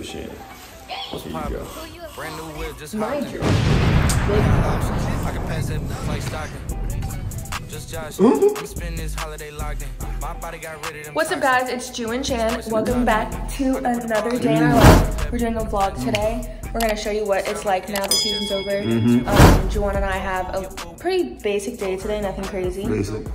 go, Shannon. What's Here you go. Brand new whip, just Mind you. I can pass that like Stockton. Just Josh. I'm spending this holiday locked in. My body got rid of them. What's up, guys? It's Ju and Chan. Welcome back to another day in our life. We're doing a vlog today. We're gonna show you what it's like now the season's over. Um, Juwan and I have a pretty basic day today, nothing crazy. Basic.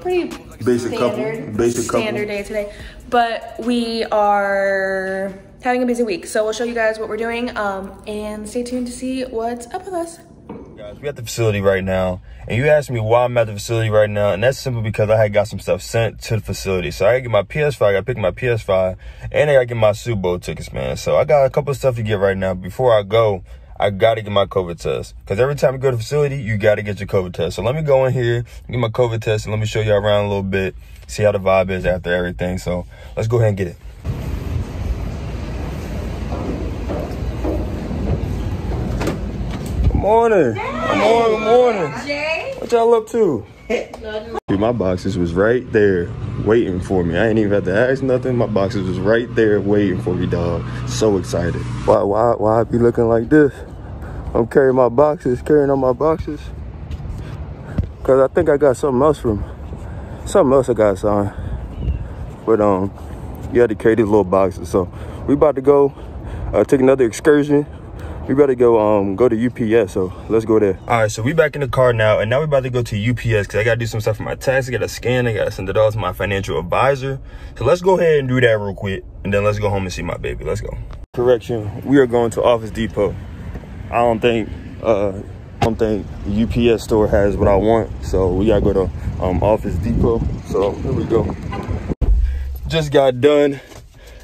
Pretty Basic couple. standard, Basic couple. standard day today. But we are having a busy week, so we'll show you guys what we're doing. Um, and stay tuned to see what's up with us. Guys, we at the facility right now, and you asked me why I'm at the facility right now, and that's simply because I had got some stuff sent to the facility. So I gotta get my PS5, I gotta pick my PS5, and I gotta get my Super Bowl tickets, man. So I got a couple of stuff to get right now. Before I go, I gotta get my COVID test. Cause every time you go to the facility, you gotta get your COVID test. So let me go in here, get my COVID test, and let me show you around a little bit, see how the vibe is after everything. So let's go ahead and get it. Morning. Good morning. Good morning. Jay? What y'all up to? Dude, my boxes was right there waiting for me. I ain't even had to ask nothing. My boxes was right there waiting for me, dog. So excited. Why, why, why I be looking like this? I'm carrying my boxes, carrying on my boxes. Cause I think I got something else from, something else I got signed. But um, you had to carry these little boxes. So we about to go uh, take another excursion. We better go um go to UPS, so let's go there. All right, so we back in the car now, and now we about to go to UPS because I gotta do some stuff for my tax. I gotta scan, I gotta send it all to my financial advisor. So let's go ahead and do that real quick, and then let's go home and see my baby. Let's go. Correction, we are going to Office Depot. I don't think uh I don't think the UPS store has what I want, so we gotta go to um Office Depot. So here we go. Just got done.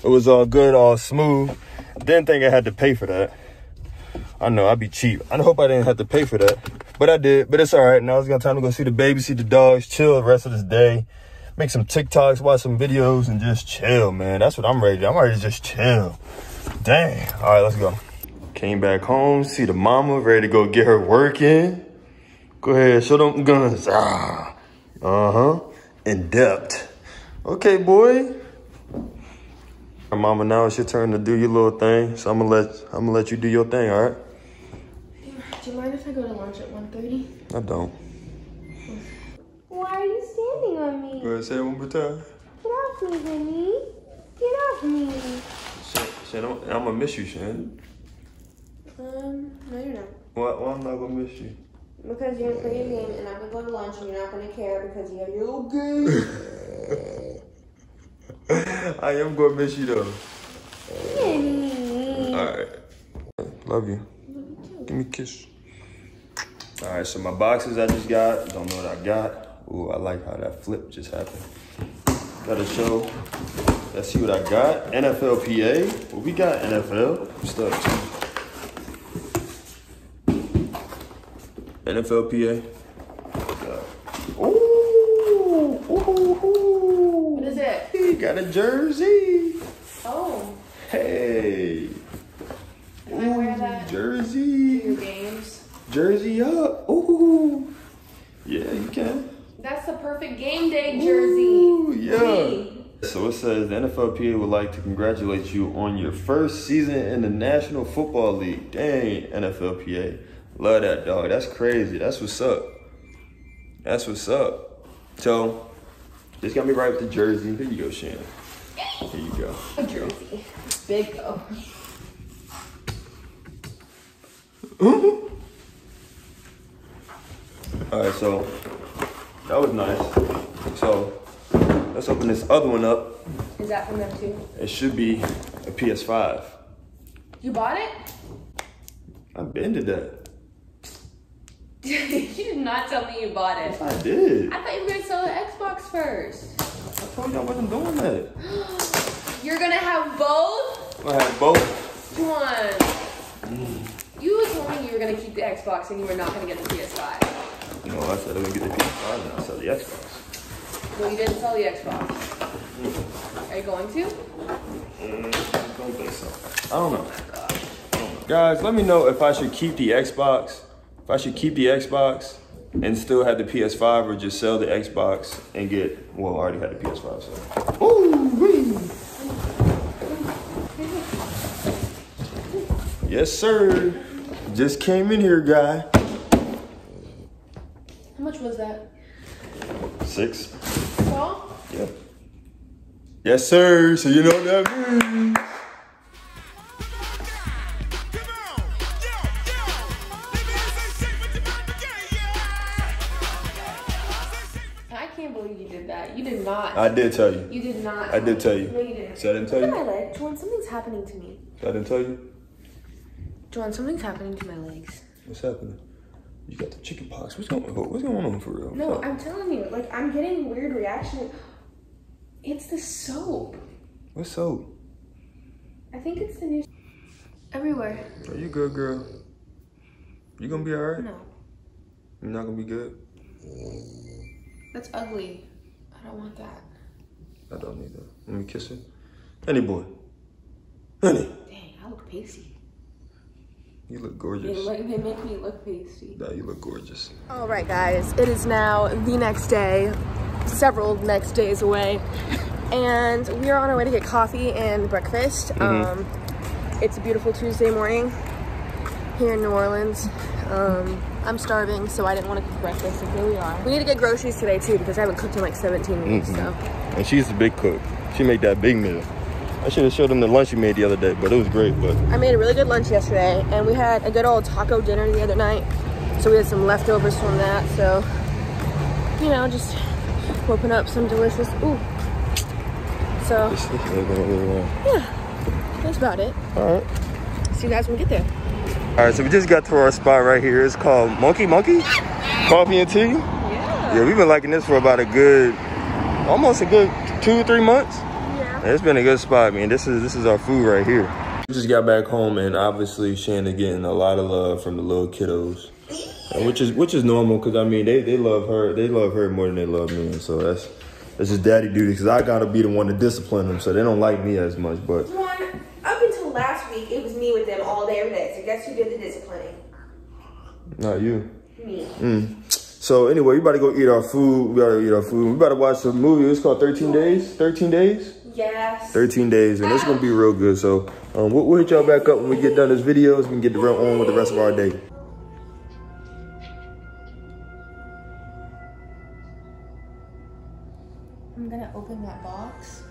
It was all good, all smooth. Didn't think I had to pay for that. I know, I'd be cheap. I hope I didn't have to pay for that. But I did. But it's all right. Now it's got time to go see the baby, see the dogs, chill the rest of this day. Make some TikToks, watch some videos, and just chill, man. That's what I'm ready to. I'm ready to just chill. Dang. All right, let's go. Came back home, see the mama, ready to go get her working. Go ahead, show them guns. Ah. Uh-huh. In depth. Okay, boy. Mama, now it's your turn to do your little thing. So I'm gonna let I'm gonna let you do your thing, all right? Do you mind if I go to lunch at 1.30? I don't. Why are you standing on me? Go ahead, say it one more time. Get off me, Vinny. Get off me. Shan, Shan, I'm, I'm gonna miss you, Shan. Um, no, you're not. Why, why I'm not gonna miss you? Because you're gonna play your game and I'm gonna go to lunch and you're not gonna care because you have your little game. I am gonna miss you though. Vinny. All right. Love you. Give me a kiss. All right, so my boxes I just got. Don't know what I got. Ooh, I like how that flip just happened. Gotta show. Let's see what I got. NFLPA. Well, we got NFL stuff. NFLPA. Ooh, ooh, ooh. What is it? He got a jersey. Oh, Hey. can I wear that Jersey. Your games? Jersey up. Ooh. Yeah, you can. That's the perfect game day jersey. Ooh, yeah. Me. So it says the NFLPA would like to congratulate you on your first season in the National Football League. Dang, NFLPA. Love that dog. That's crazy. That's what's up. That's what's up. So, just got me right with the jersey. Here you go, Shannon. Here you go. A jersey. Big though. All right, so that was nice. So let's open this other one up. Is that from them too? It should be a PS5. You bought it? I've been to that. you did not tell me you bought it. I did. I thought you were gonna sell the Xbox first. I told you I wasn't doing that. You're gonna have both? I had both. One. Mm. You told me you were gonna keep the Xbox and you were not gonna get the PS5. You know, I said I'm gonna get the PS5 and I'll sell the Xbox. Well, you didn't sell the Xbox. Are you going to? Mm, don't think so. I don't know. I don't know. Guys, let me know if I should keep the Xbox. If I should keep the Xbox and still have the PS5 or just sell the Xbox and get, well, I already had the PS5, so. Ooh, wee. Yes, sir. Just came in here, guy. How much was that? Six. Well, Yeah. Yes, sir. So you know what that means. I can't believe you did that. You did not. I did tell you. you did not. I did tell you. No, you didn't. So I didn't tell Look at you. my leg. Juwan, something's happening to me. I didn't tell you. Juwan, something's happening to my legs. What's happening? You got the chicken pox. What's going on? What's going on for real? No, I'm telling you, like I'm getting weird reaction. It's the soap. What's soap? I think it's the new. Everywhere. Are you good, girl? You gonna be alright? No, You're not gonna be good. that's ugly. I don't want that. I don't need that. Let me kiss it. Honey boy. Honey. Dang, I look pasty. You look They, gorgeous. like, they make me look pasty. Nah, you look gorgeous. All right, guys, it is now the next day, several next days away, and we are on our way to get coffee and breakfast. Um, it's a beautiful Tuesday morning here in New Orleans. Um, I'm starving, so I didn't want to cook breakfast, and here we are. We need to get groceries today too because I haven't cooked in like 17 weeks. So And she's the big cook. She made that big meal. I should have showed them the lunch you made the other day, but it was great. But I made a really good lunch yesterday, and we had a good old taco dinner the other night. So we had some leftovers from that. So you know, just whipping up some delicious. Ooh. So Yeah, that's about it. all right. See you guys when we get there. All right, so we just got to our spot right here. It's called Monkey Monkey Coffee and Tea. Yeah. Yeah, we've been liking this for about a good, almost a good two, three months. It's been a good spot, man. This is this is our food right here. We just got back home, and obviously Shannon getting a lot of love from the little kiddos, which is which is normal because I mean they, they love her they love her more than they love me, and so that's that's just daddy duty because I gotta be the one to discipline them, so they don't like me as much. But One, up until last week, it was me with them all day, every day. So guess who did the disciplining? not you. Me. Mm. So anyway, we about to go eat our food. We gotta eat our food. We about to watch the movie. It's called 13 Days. 13 Days. Yes. 13 days, and it's gonna be real good. So um, we'll, we'll hit y'all back up when we get done this video. So we can get on with the rest of our day. I'm gonna open that box.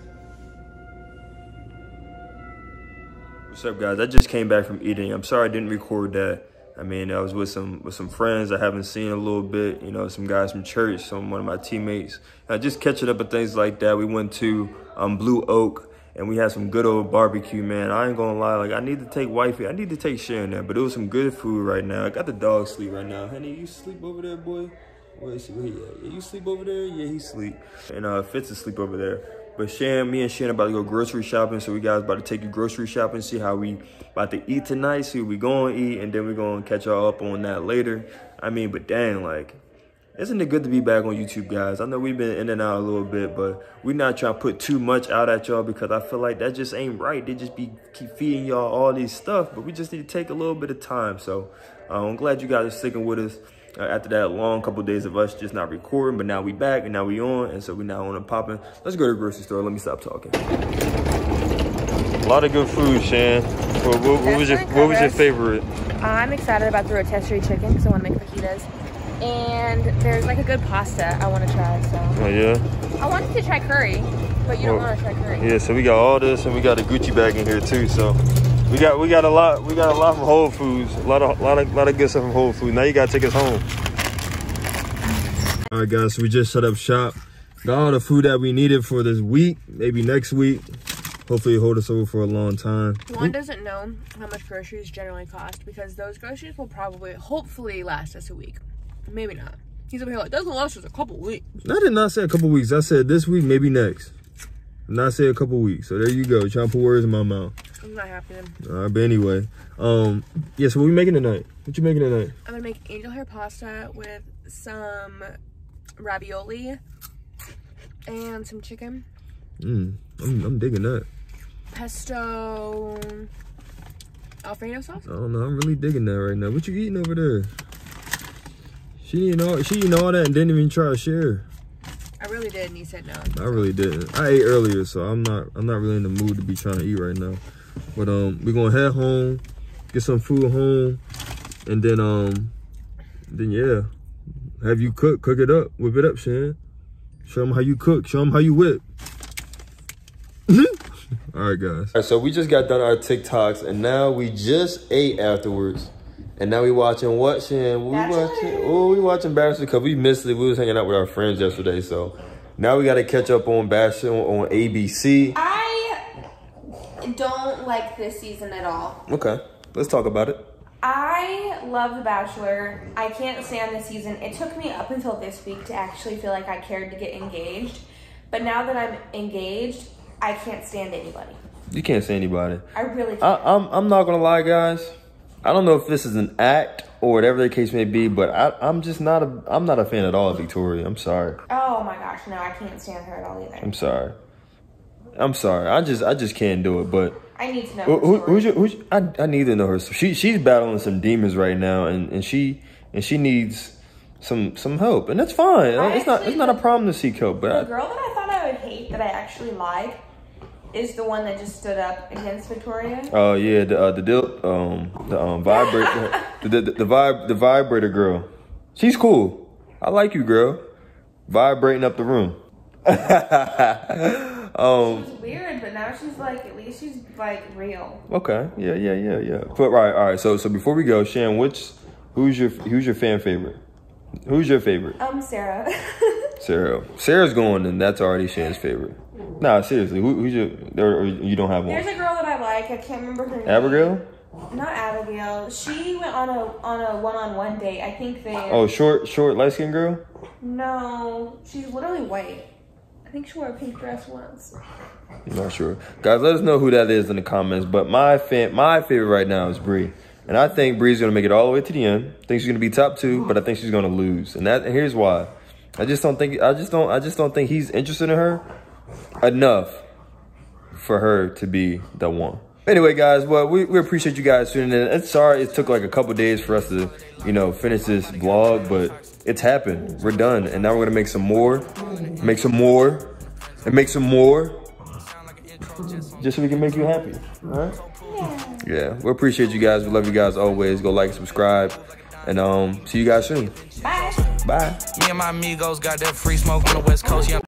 What's up, guys? I just came back from eating. I'm sorry I didn't record that. I mean, I was with some with some friends I haven't seen a little bit. You know, some guys from church, some one of my teammates. Uh, just catching up and things like that. We went to um, Blue Oak and we had some good old barbecue. Man, I ain't gonna lie. Like, I need to take wifey. I need to take Sharon there. But it was some good food right now. I got the dog sleep right now. Honey, you sleep over there, boy? Where is he? Where he at? Yeah, you sleep over there? Yeah, he sleep. And uh, Fitz is sleep over there. But Shan, me and Shan about to go grocery shopping. So we guys about to take you grocery shopping, see how we about to eat tonight, see what we gonna eat, and then we gonna catch y'all up on that later. I mean, but dang, like, isn't it good to be back on YouTube, guys? I know we've been in and out a little bit, but we're not trying to put too much out at y'all because I feel like that just ain't right. They just be keep feeding y'all all these stuff, but we just need to take a little bit of time. So uh, I'm glad you guys are sticking with us. Uh, after that long couple days of us just not recording, but now we back and now we on, and so we now on and popping. Let's go to the grocery store. Let me stop talking. A lot of good food, Shan. What, what, what was your What was your favorite? I'm excited about the rotisserie chicken because I want to make fajitas. And there's like a good pasta I want to try. So Oh yeah. I wanted to try curry, but you don't Well, want to try curry. Yeah, so we got all this and we got a Gucci bag in here too. So we got we got a lot we got a lot from Whole Foods. A lot of a lot of a lot of good stuff from Whole Foods. Now you gotta take us home. All right, guys. So we just set up shop. Got all the food that we needed for this week. Maybe next week. Hopefully, hold us over for a long time. Juwan doesn't know how much groceries generally cost because those groceries will probably, hopefully, last us a week. Maybe not. He's over here like, doesn't last us a couple weeks. I did not say a couple weeks. I said this week, maybe next. Not say a couple weeks. So there you go. Trying to put words in my mouth. I'm not happy then. All right, but anyway, um, yeah. So what we making tonight? What you making tonight? I'm gonna make angel hair pasta with some ravioli and some chicken. Mm, I'm, I'm digging that. Pesto Alfredo sauce. I don't know. I'm really digging that right now. What you eating over there? She didn't all she eating all that and didn't even try to share. I really did, and he said no. I really didn't. I ate earlier, so I'm not I'm not really in the mood to be trying to eat right now. But um, we're gonna head home. get some food home, and then um, then yeah, have you cook, cook it up, whip it up, Shan. Show them how you cook. Show them how you whip. All right, guys. All right, so we just got done our TikToks, and now we just ate afterwards. And now we watching what, Shan? We watching. Oh, we watching Bachelor because we missed it. We was hanging out with our friends yesterday, so now we got to catch up on Bachelor on ABC. I don't like this season at all. Okay, let's talk about it. I love The Bachelor. I can't stand this season. It took me up until this week to actually feel like I cared to get engaged. But now that I'm engaged, I can't stand anybody. You can't say anybody. I really can't. I, I'm I'm not gonna lie, guys. I don't know if this is an act or whatever the case may be, but I, I'm just not a I'm not a fan at all of Victoria. I'm sorry. oh my gosh, no, I can't stand her at all either. I'm sorry. I'm sorry. I just I just can't do it. But I need to know. who, who, who's your, who's your- I I need to know her. She she's battling some demons right now, and, and she and she needs some some help, and that's fine. I it's not it's not a problem to seek help, The but girl that I thought I would hate that I actually like is the one that just stood up against Victoria. Oh yeah, the uh, the dil- um the um vibrator the, the the vibe the vibrator girl. She's cool. I like you, girl. Vibrating up the room. um. She's weird, but now she's like, at least she's like real. Okay. Yeah. Yeah. Yeah. Yeah. But right. All right. So so before we go, Shan, which who's your who's your fan favorite? Who's your favorite? Um, Sarah. Sarah. Sarah's going, and that's already Shan's favorite. Nah, seriously, who, who's your? Or, or you don't have one? There's a girl that I like. I can't remember her name. Abigail. Not Abigail. She went on a on a one on one date. I think they. Oh, short, short, light skinned girl. No, she's literally white. I think she wore a pink dress once. I'm not sure. Guys, let us know who that is in the comments. But my fan, my favorite right now is Bri. And I think Bri's gonna make it all the way to the end. I think she's gonna be top two, but I think she's gonna lose. And that and here's why. I just don't think I just don't I just don't think he's interested in her enough for her to be the one. Anyway, guys, well, we, we appreciate you guys tuning in. It's sorry it took like a couple days for us to, you know, finish this vlog, but it's happened. We're done. And now we're gonna make some more, make some more, and make some more just so we can make you happy. All right? Yeah. yeah. We appreciate you guys. We love you guys always. Go like, subscribe, and um, see you guys soon. Bye. Bye. Me and my amigos got that free smoke on the west coast. Young